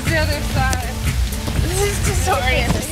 Where's the other side? This is disorienting.